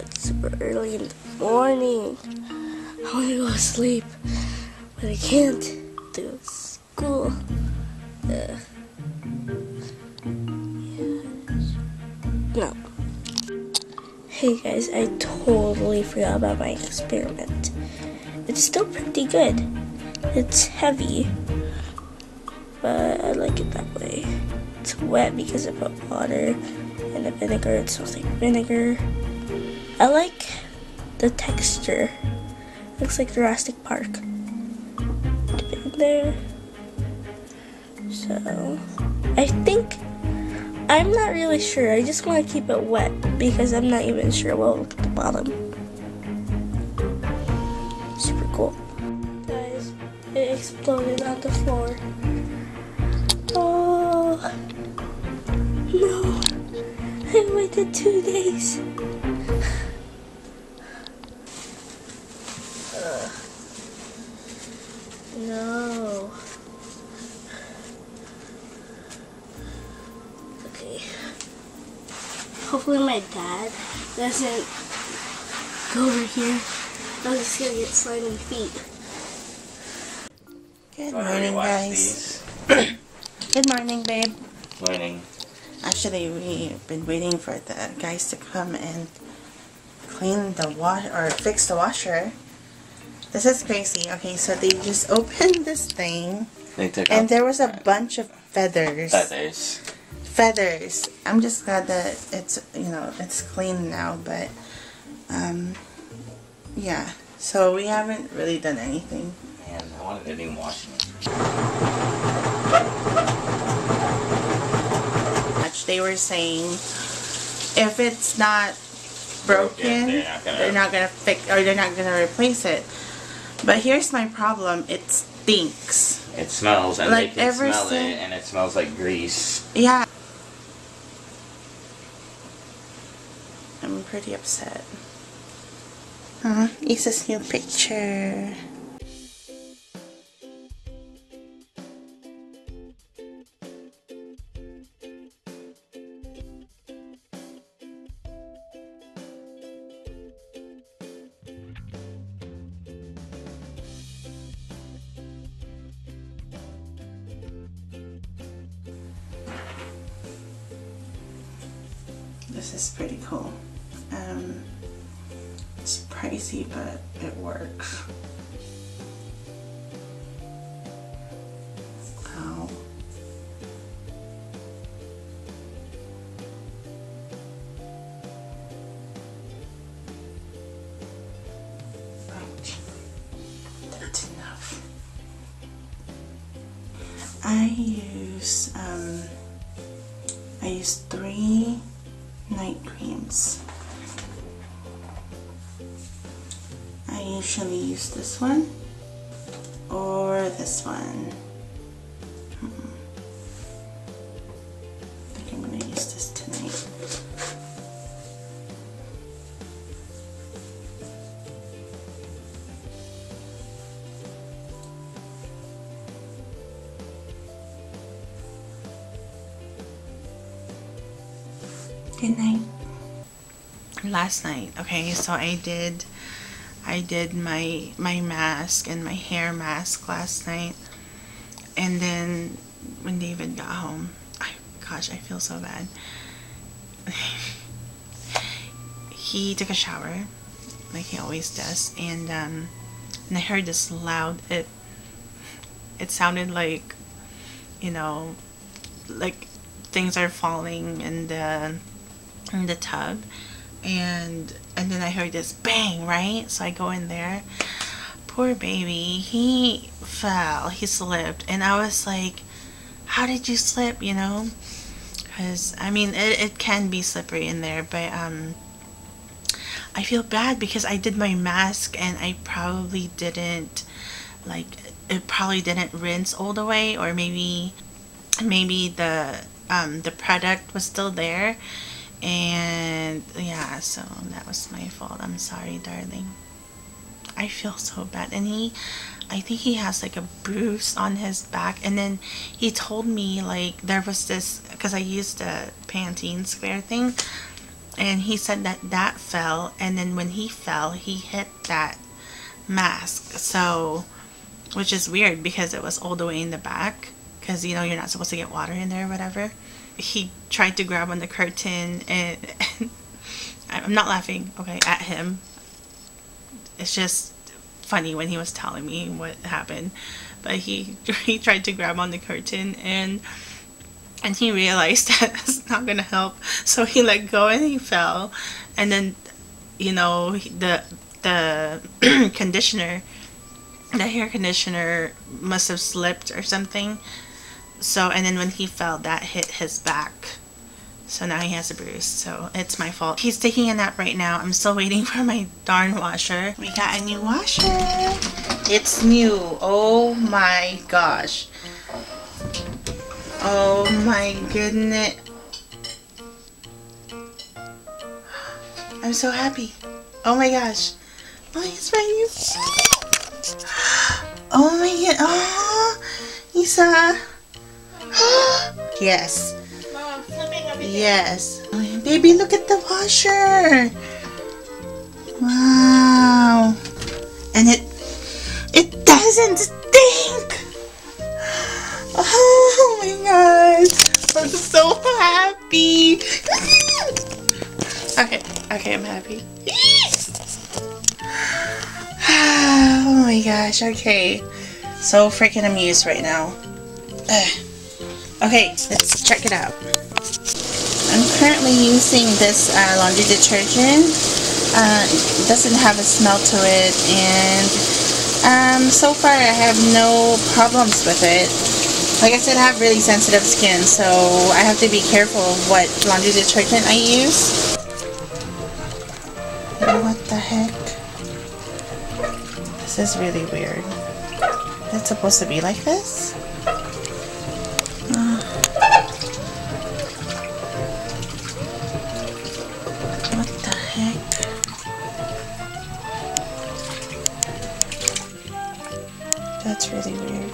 like super early in the morning. I want to go to sleep, but I can't do school. Uh, no. Hey guys, I totally forgot about my experiment. It's still pretty good. It's heavy, but I like it that way. It's wet because I put water and the vinegar. It smells like vinegar. I like the texture. Looks like Jurassic Park. There. So, I think I'm not really sure. I just want to keep it wet because I'm not even sure what will look at the bottom. Super cool. Guys, it exploded on the floor. Oh, no. I waited two days. Ugh. No. Okay. Hopefully my dad doesn't go over here. I'm just gonna get slimy feet. Good I morning, watched guys. Good morning, babe. Morning. Actually, we've been waiting for the guys to come and clean the wash or fix the washer. This is crazy. Okay, so they just opened this thing, They took and out there was a bunch of feathers. feathers. Feathers. I'm just glad that it's you know it's clean now, but um, yeah. So we haven't really done anything. Man, I wanted a new washing. They were saying if it's not broken, they're not gonna- gonna fix or they're not gonna replace it. But here's my problem: it stinks. It smells, and Like, they can smell since- it, and it smells like grease. Yeah, pretty upset. Uh, Issa's new picture. This is pretty cool. Um, it's pricey, but it works. That's enough. I use um, I use three night creams. Usually use this one or this one. Hmm. I think I'm gonna use this tonight. Good night. Last night, okay, so I did I did my my mask and my hair mask last night. And then when David got home, I gosh, I feel so bad. he took a shower like he always does and um and I heard this loud it it sounded like you know like things are falling in the in the tub and and then I heard this bang right? So I go in there. Poor baby he fell. He slipped. And I was like how did you slip? You know? Because I mean it, it can be slippery in there but um I feel bad because I did my mask and I probably didn't like it probably didn't rinse all the way or maybe maybe the um, the product was still there and yeah so that was my fault. I'm sorry darling. I feel so bad. And he I think he has like a bruise on his back. And then he told me like there was this because I used the Pantene square thing. And he said that that fell. And then when he fell he hit that mask. So which is weird because it was all the way in the back. Because you know you're not supposed to get water in there or whatever he tried to grab on the curtain and, and i'm not laughing okay at him. It's just funny when he was telling me what happened. But he he tried to grab on the curtain and and he realized that it's not gonna help. So he let go and he fell. And then you know the the conditioner the hair conditioner must have slipped or something so and then when he fell that hit his back. So now he has a bruise. So it's my fault. He's taking a nap right now. I'm still waiting for my darn washer. We got a new washer. It's new. Oh my gosh. Oh my goodness. I'm so happy. Oh my gosh. Oh right oh my god. Oh Issa yes Yes. Oh, baby, look at the washer. Wow. And it it doesn't stink. Oh my gosh. I'm so happy. okay, okay, I'm happy. oh my gosh, okay. So freaking amused right now. Okay, let's check it out. I'm currently using this uh, laundry detergent. Uh, it doesn't have a smell to it and um, so far I have no problems with it. Like I said, I have really sensitive skin so I have to be careful of what laundry detergent I use. What the heck? This is really weird. It's supposed to be like this? That's really weird.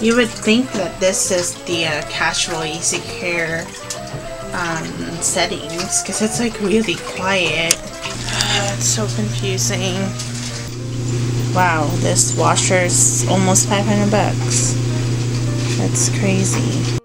You would think that this is the uh, casual easy care um, settings because it's like really quiet. it's so confusing. Wow, this washer is almost 500 bucks. That's crazy.